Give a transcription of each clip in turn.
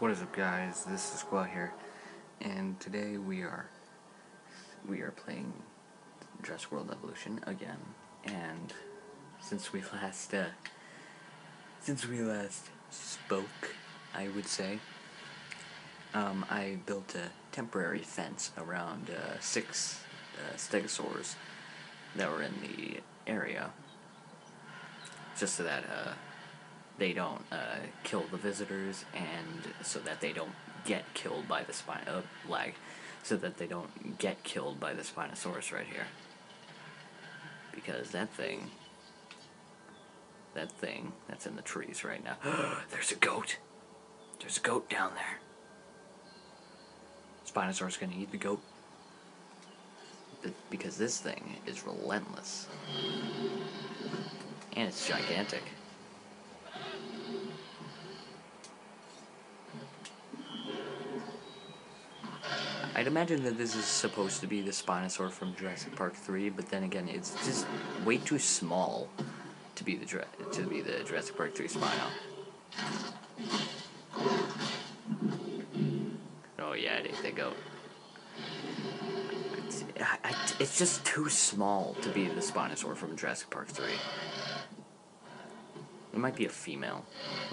What is up guys, this is Squaw here, and today we are, we are playing Jurassic World Evolution again, and since we last, uh, since we last spoke, I would say, um, I built a temporary fence around, uh, six, uh, stegosaurs that were in the area, just so that, uh, they don't uh, kill the visitors and so that they don't get killed by the spine uh, lag so that they don't get killed by the spinosaurus right here. Because that thing that thing that's in the trees right now there's a goat. There's a goat down there. Spinosaurus gonna eat the goat. Because this thing is relentless. And it's gigantic I'd imagine that this is supposed to be the Spinosaur from Jurassic Park 3, but then again, it's just way too small to be the to be the Jurassic Park 3 Spino. Oh yeah, it ate the goat. It's, it's just too small to be the Spinosaur from Jurassic Park 3. It might be a female.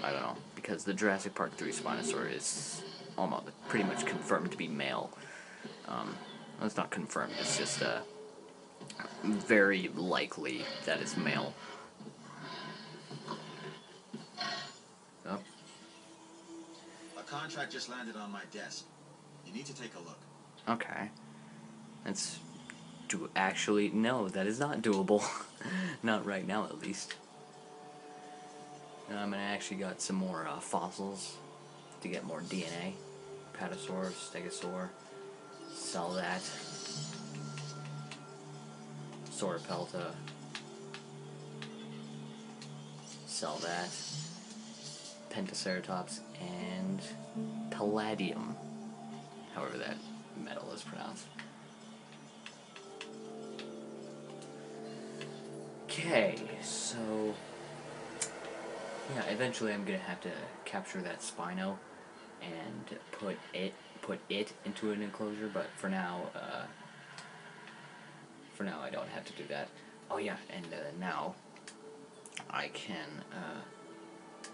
I don't know. Because the Jurassic Park 3 Spinosaur is almost pretty much confirmed to be male. Um, well, it's not confirmed, it's just uh, very likely that it's male. Oh. A contract just landed on my desk. You need to take a look. Okay. That's do actually no, that is not doable. not right now at least. I'm gonna actually got some more uh, fossils to get more DNA. Patasaur, Stegosaur. Sell that. Sauropelta. Sell that. Pentaceratops and Palladium. However that metal is pronounced. Okay, so yeah, eventually I'm gonna have to capture that Spino and put it put it into an enclosure, but for now, uh, for now I don't have to do that. Oh yeah, and uh, now I can uh,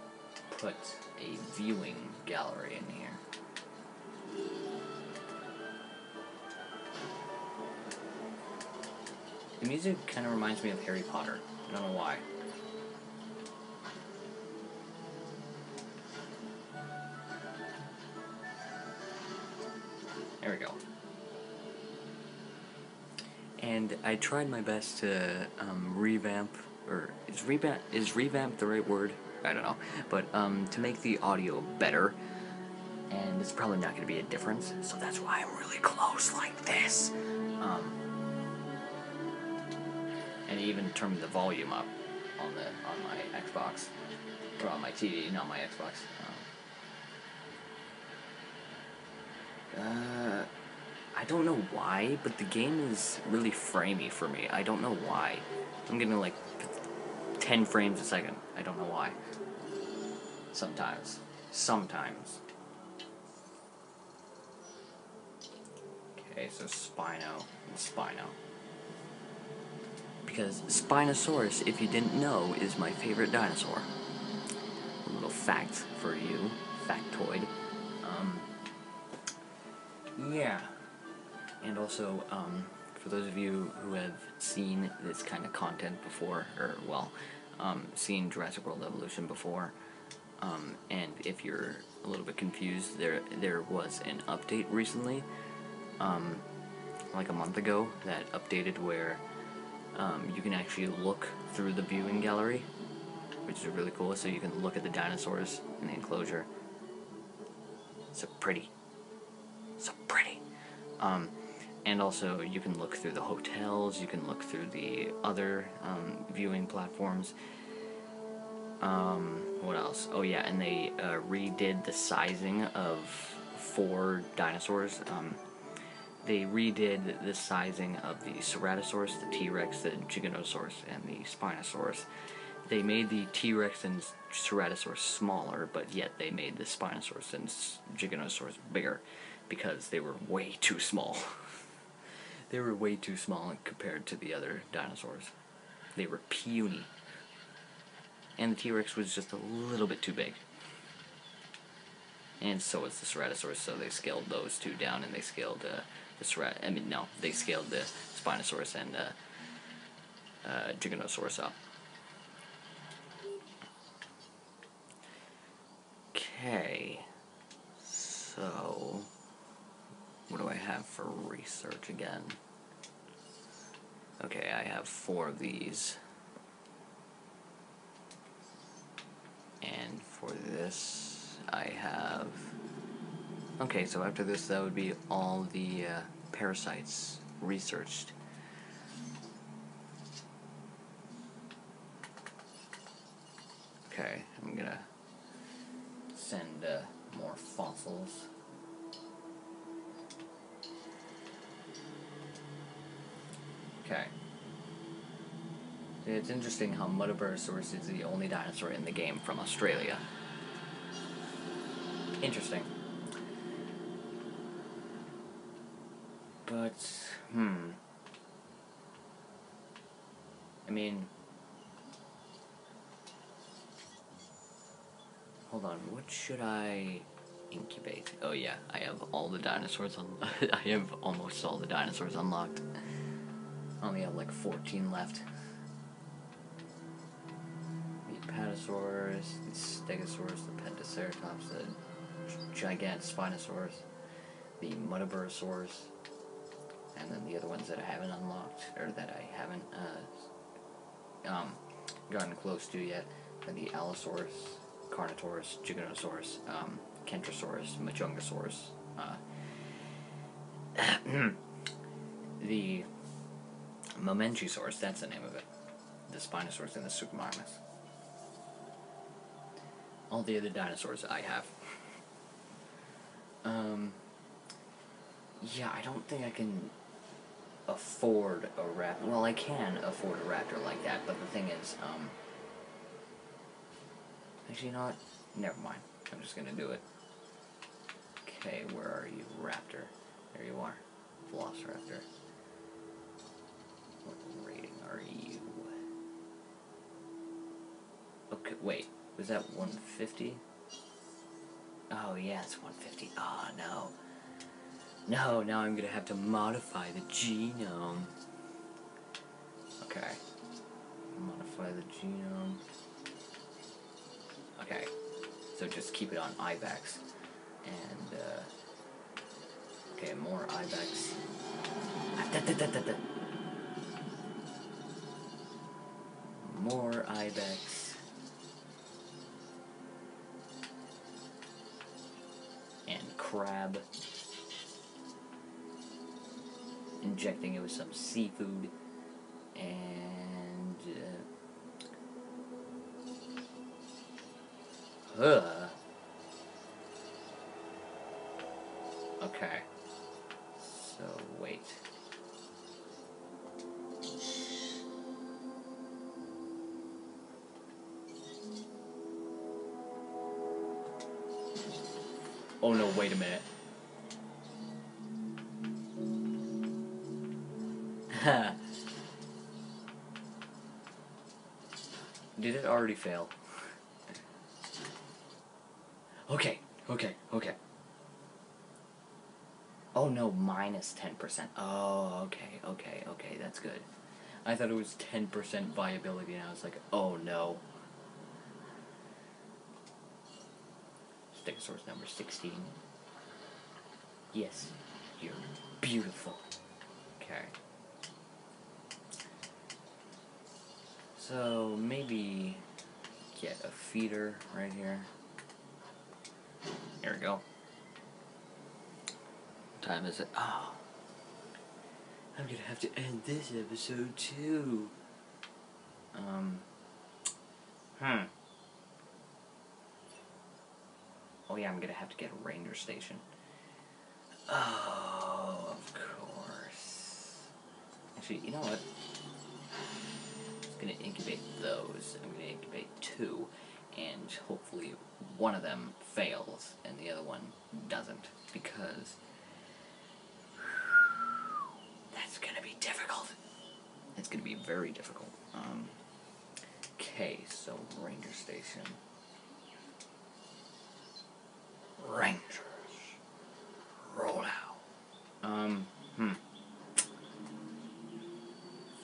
put a viewing gallery in here. The music kind of reminds me of Harry Potter. I don't know why. I tried my best to um, revamp, or is revamp is revamp the right word? I don't know, but um, to make the audio better. And it's probably not going to be a difference, so that's why I'm really close like this. Um, and even turned the volume up on the on my Xbox or on my TV, not my Xbox. Uh, I don't know why, but the game is really framey for me. I don't know why. I'm getting like 10 frames a second. I don't know why. Sometimes. Sometimes. Okay, so Spino and Spino. Because Spinosaurus, if you didn't know, is my favorite dinosaur. A little fact for you. Factoid. Um, yeah. And also, um, for those of you who have seen this kind of content before, or, well, um, seen Jurassic World Evolution before, um, and if you're a little bit confused, there there was an update recently, um, like a month ago, that updated where um, you can actually look through the viewing gallery, which is really cool, so you can look at the dinosaurs in the enclosure. So pretty so pretty. Um, and also, you can look through the hotels, you can look through the other um, viewing platforms. Um, what else? Oh, yeah, and they uh, redid the sizing of four dinosaurs. Um, they redid the sizing of the Ceratosaurus, the T Rex, the Giganotosaurus, and the Spinosaurus. they made the T Rex and Ceratosaurus smaller, but yet they made the Spinosaurus and Giganosaurus bigger because they were way too small. they were way too small compared to the other dinosaurs. They were puny. And the T Rex was just a little bit too big. And so was the Ceratosaurus, so they scaled those two down and they scaled uh, the Cerat. I mean, no, they scaled the Spinosaurus and uh, uh, Giganosaurus up. Okay. So, what do I have for research again? Okay, I have four of these. And for this, I have. Okay, so after this, that would be all the uh, parasites researched. Okay, I'm gonna send uh, more fossils. Okay. It's interesting how Muttaburrasaurus is the only dinosaur in the game from Australia. Interesting. But, hmm. I mean, hold on, what should I incubate? Oh yeah, I have all the dinosaurs on. I have almost all the dinosaurs unlocked. I only have like 14 left. The Apatosaurus, the Stegosaurus, the Pentaceratops, the Gigant Spinosaurus, the Muttaburrasaurus, and then the other ones that I haven't unlocked, or that I haven't uh, um, gotten close to yet. The Allosaurus, Carnotaurus, Giganosaurus, um, Kentrosaurus, Majungasaurus, uh, the Momentusaurus, that's the name of it. The Spinosaurus and the Suchomimus. All the other dinosaurs I have. Um, yeah, I don't think I can afford a raptor. Well, I can afford a raptor like that, but the thing is, um, actually, you know what? Never mind. I'm just gonna do it. Okay, where are you, raptor? There you are, Velociraptor. What rating are you? Okay, wait. Was that 150? Oh, yeah, it's 150. Oh, no. No, now I'm gonna have to modify the genome. Okay. Modify the genome. Okay. So just keep it on IBEX. And, uh. Okay, more IBEX. More ibex. And crab. Injecting it with some seafood. And. Uh, uh. Okay. Oh no, wait a minute. Did it already fail? Okay, okay, okay. Oh no, minus 10%. Oh, okay, okay, okay, that's good. I thought it was 10% viability, and I was like, oh no. Stegosaurus number 16. Yes, you're beautiful. Okay. So, maybe get a feeder right here. There we go. What time is it? Oh. I'm gonna have to end this episode too. Um. Hmm. Oh yeah, I'm gonna have to get a ranger station. Oh, of course. Actually, you know what? Let's gonna incubate those. I'm gonna incubate two, and hopefully one of them fails and the other one doesn't because that's gonna be difficult. It's gonna be very difficult. Um, okay, so Ranger Station. Rangers. Roll out. Um, hmm.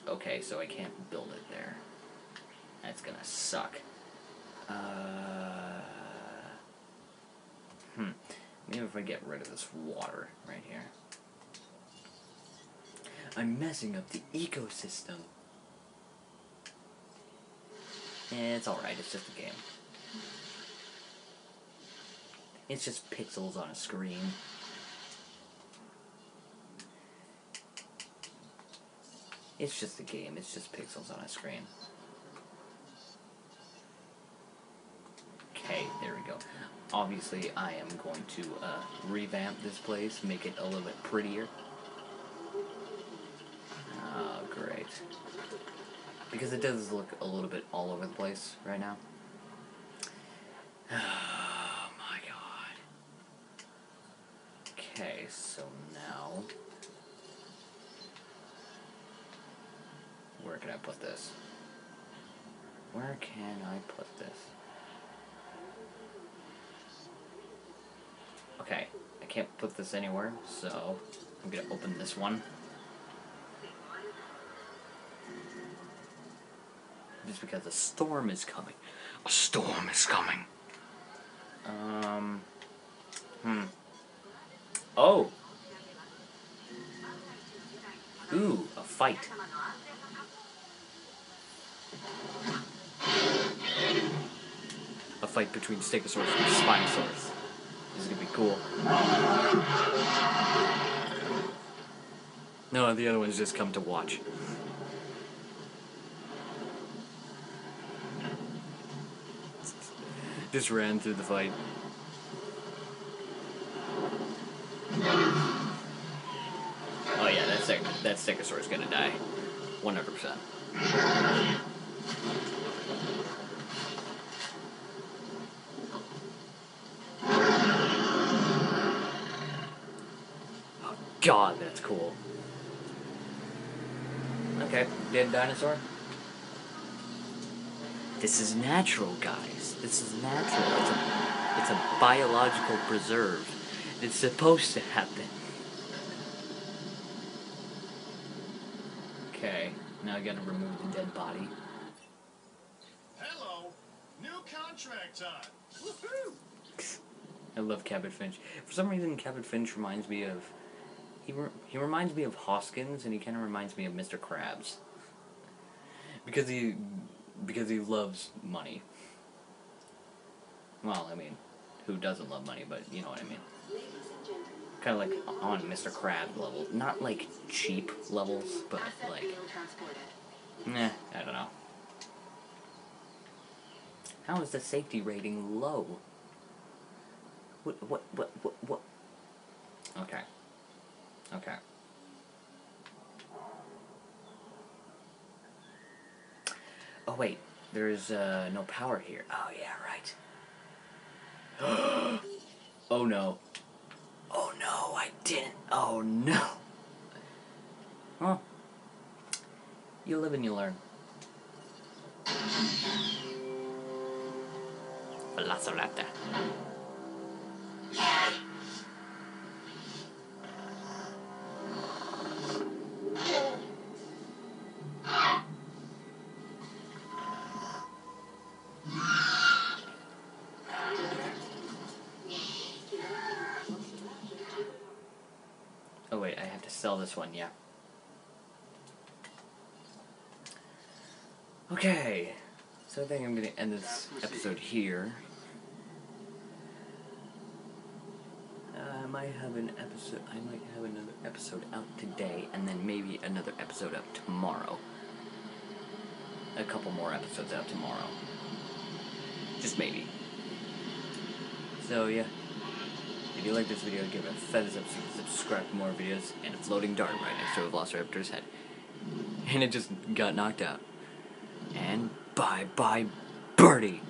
Okay, so I can't build it there. That's gonna suck. Uh, hmm. Maybe if I get rid of this water right here. I'm messing up the ecosystem. Eh, it's alright, it's just a game. It's just pixels on a screen. It's just a game, it's just pixels on a screen. Okay, there we go. Obviously, I am going to uh, revamp this place, make it a little bit prettier. Oh, great. Because it does look a little bit all over the place right now. Oh my god. Okay, so now. Where can I put this? Where can I put this? Okay, I can't put this anywhere, so I'm gonna open this one. Just because a storm is coming. A storm is coming. Um. Hmm. Oh! Ooh, a fight. A fight between Stegosaurus and Spinosaurus. This is gonna be cool. No, the other ones just come to watch. Just ran through the fight. Oh yeah, that sec- that Stegosaurus gonna die, one hundred percent. Oh God, that's cool. Okay, dead dinosaur. This is natural, guys. This is natural. It's a, it's a biological preserve. It's supposed to happen. Okay, now I gotta remove the dead body. Hello. New contract time. Woohoo! I love Cabot Finch. For some reason, Cabot Finch reminds me of. He, re- he reminds me of Hoskins, and he kind of reminds me of Mr. Krabs. Because he. Because he loves money. Well, I mean, who doesn't love money, but you know what I mean. Kind of like on Mr. Crab level. Not like cheap levels, but like. Nah, I don't know. How is the safety rating low? What, what, what, what, what? Okay. Okay. Oh, wait. There's, uh, no power here. Oh, yeah, right. oh, no. I didn't. Oh, no. Well, you live and you learn. Velociraptor. Sell this one, yeah. Okay, so I think I'm gonna end this episode here. Uh, I might have an episode. I might have another episode out today, and then maybe another episode out tomorrow. A couple more episodes out tomorrow. Just maybe. So yeah. If you like this video, give it a thumbs up so you can subscribe for more videos, and a floating dart right next to a Velociraptor's head. And it just got knocked out. And bye bye, Birdie.